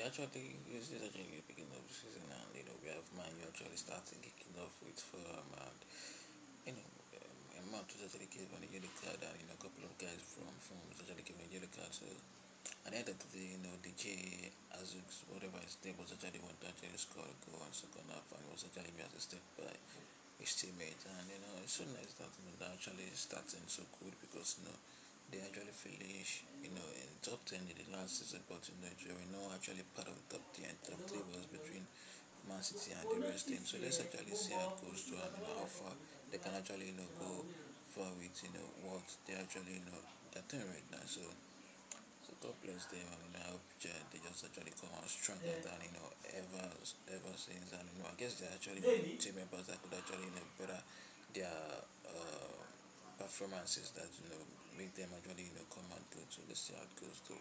they actually this is actually picking up season and you know we have Man U actually starting kicking off with Fulham and you know um, Mount was actually given a yellow card and you know a couple of guys from from was actually given a yellow card so. At the end of the day you know DJ Azux whatever his name was actually one that actually scored a goal and second half and was actually assisted by his teammates and you know it's so nice that you know, they're actually starting so good because you know they actually finish, you know, in top 10 in the last season, but you know, they were not actually part of the top 10. Top 3 was between Man City and the rest team. So let's actually see how it goes to and you know, how far they can actually, you know, go far with, you know, what they actually, you know, they're doing right now. So, so God bless them and you know, I hope they just actually come out stronger than, you know, ever, ever since. And, you know, I guess they're actually team members that could actually, you know, better their, performances that you know make them actually you know come and go to the see how it goes though.